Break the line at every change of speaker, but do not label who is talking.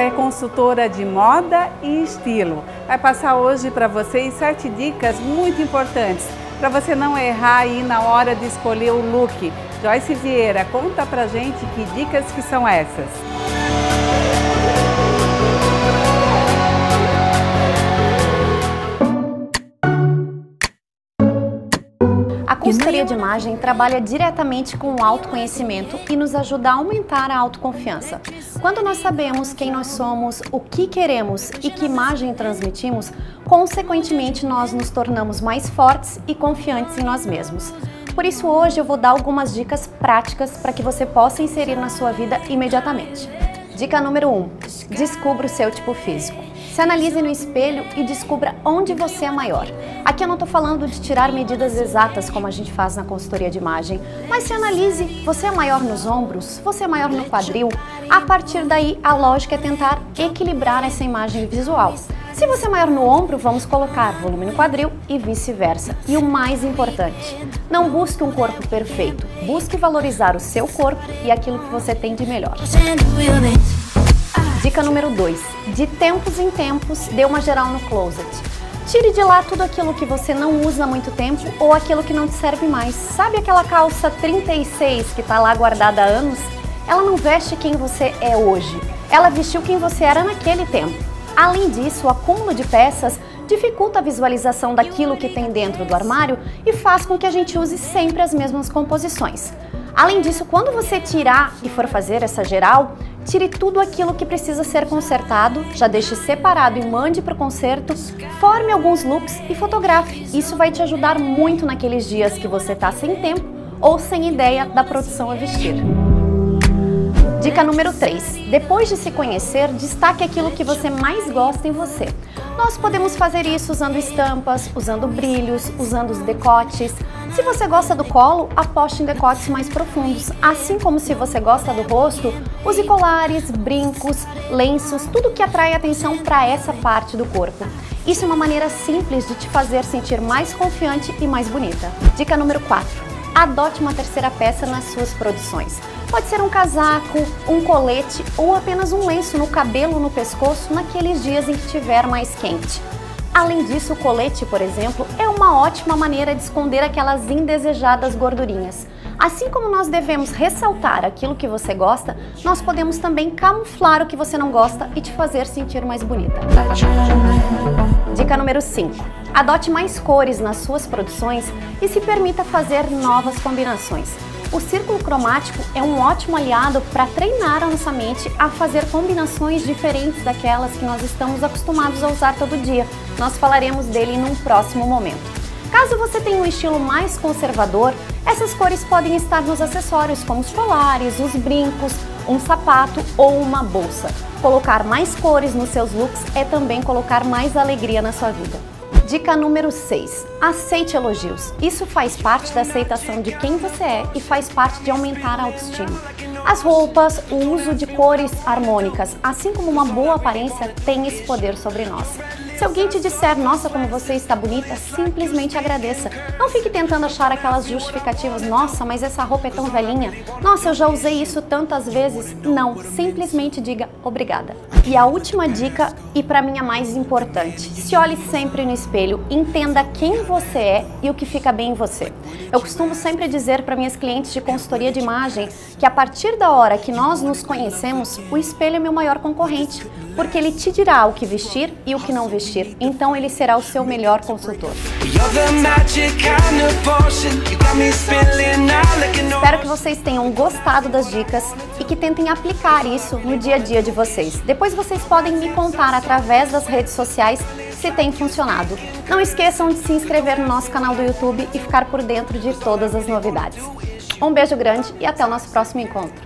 Ela é consultora de moda e estilo. Vai passar hoje para vocês sete dicas muito importantes para você não errar aí na hora de escolher o look. Joyce Vieira, conta pra gente que dicas que são essas.
De imagem trabalha diretamente com o autoconhecimento e nos ajuda a aumentar a autoconfiança. Quando nós sabemos quem nós somos, o que queremos e que imagem transmitimos, consequentemente nós nos tornamos mais fortes e confiantes em nós mesmos. Por isso hoje eu vou dar algumas dicas práticas para que você possa inserir na sua vida imediatamente. Dica número 1. Um, descubra o seu tipo físico. Se analise no espelho e descubra onde você é maior. Aqui eu não estou falando de tirar medidas exatas como a gente faz na consultoria de imagem, mas se analise, você é maior nos ombros, você é maior no quadril. A partir daí, a lógica é tentar equilibrar essa imagem visual. Se você é maior no ombro, vamos colocar volume no quadril e vice-versa. E o mais importante, não busque um corpo perfeito, busque valorizar o seu corpo e aquilo que você tem de melhor. Dica número 2. De tempos em tempos, dê uma geral no closet. Tire de lá tudo aquilo que você não usa há muito tempo ou aquilo que não te serve mais. Sabe aquela calça 36 que está lá guardada há anos? Ela não veste quem você é hoje. Ela vestiu quem você era naquele tempo. Além disso, o acúmulo de peças dificulta a visualização daquilo que tem dentro do armário e faz com que a gente use sempre as mesmas composições. Além disso, quando você tirar e for fazer essa geral, tire tudo aquilo que precisa ser consertado, já deixe separado e mande para o conserto, forme alguns looks e fotografe. Isso vai te ajudar muito naqueles dias que você está sem tempo ou sem ideia da produção a vestir. Dica número 3. Depois de se conhecer, destaque aquilo que você mais gosta em você. Nós podemos fazer isso usando estampas, usando brilhos, usando os decotes. Se você gosta do colo, aposte em decotes mais profundos. Assim como se você gosta do rosto, use colares, brincos, lenços, tudo que atrai atenção para essa parte do corpo. Isso é uma maneira simples de te fazer sentir mais confiante e mais bonita. Dica número 4. Adote uma terceira peça nas suas produções. Pode ser um casaco, um colete ou apenas um lenço no cabelo ou no pescoço naqueles dias em que estiver mais quente. Além disso, o colete, por exemplo, é uma ótima maneira de esconder aquelas indesejadas gordurinhas. Assim como nós devemos ressaltar aquilo que você gosta, nós podemos também camuflar o que você não gosta e te fazer sentir mais bonita. Dica número 5. Adote mais cores nas suas produções e se permita fazer novas combinações. O círculo cromático é um ótimo aliado para treinar a nossa mente a fazer combinações diferentes daquelas que nós estamos acostumados a usar todo dia. Nós falaremos dele num próximo momento. Caso você tenha um estilo mais conservador, essas cores podem estar nos acessórios, como os colares, os brincos, um sapato ou uma bolsa. Colocar mais cores nos seus looks é também colocar mais alegria na sua vida. Dica número 6. Aceite elogios. Isso faz parte da aceitação de quem você é e faz parte de aumentar a autoestima. As roupas, o uso de cores harmônicas, assim como uma boa aparência, tem esse poder sobre nós. Se alguém te disser, nossa, como você está bonita, simplesmente agradeça. Não fique tentando achar aquelas justificativas, nossa, mas essa roupa é tão velhinha. Nossa, eu já usei isso tantas vezes. Não, simplesmente diga obrigada. E a última dica, e para mim a mais importante, se olhe sempre no espelho, entenda quem você é e o que fica bem em você. Eu costumo sempre dizer para minhas clientes de consultoria de imagem que a partir da hora que nós nos conhecemos, o espelho é meu maior concorrente, porque ele te dirá o que vestir e o que não vestir então ele será o seu melhor consultor. Espero que vocês tenham gostado das dicas e que tentem aplicar isso no dia a dia de vocês. Depois vocês podem me contar através das redes sociais se tem funcionado. Não esqueçam de se inscrever no nosso canal do YouTube e ficar por dentro de todas as novidades. Um beijo grande e até o nosso próximo encontro.